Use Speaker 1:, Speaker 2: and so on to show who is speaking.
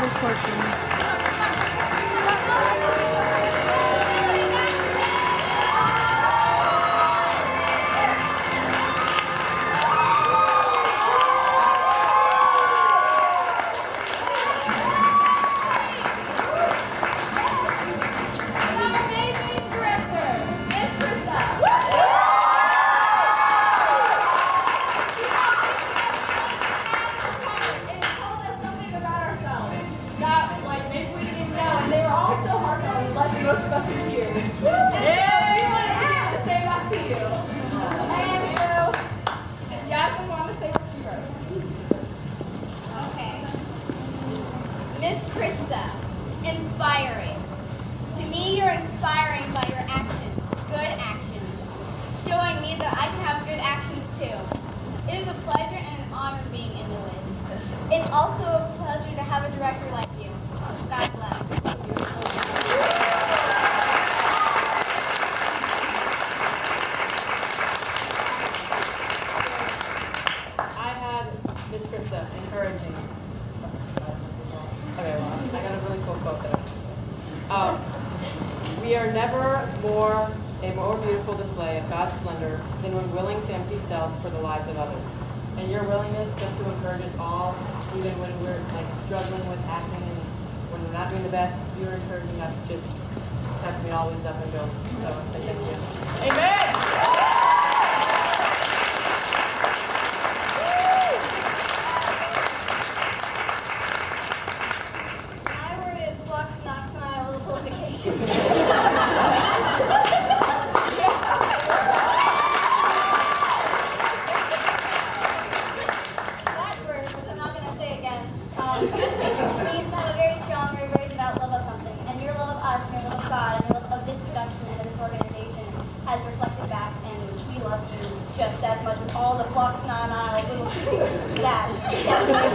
Speaker 1: Good fortune.
Speaker 2: most say to you. You. To say what she wrote. Okay. Miss Krista, inspiring. To me, you're inspiring by your actions, good actions, showing me that I can have good actions too. It is a pleasure and an honor being in the list. It's also a pleasure to have a director like
Speaker 3: I got a really cool quote there. Um, we are never more a more beautiful display of God's splendor than when willing to empty self for the lives of others. And your willingness just to encourage us all, even when we're like struggling with acting and when we're not doing the best, you're encouraging us just kept me always up and going. So I thank you. Amen.
Speaker 4: My word is flux, knox, and I little qualification. That word, which I'm not going to say again, to have a very strong, very, very devout love of something. And your love of us, and your love of God, and your love of this production and this organization has reflected back, and we love you just as much with all the flux, non, I, little that.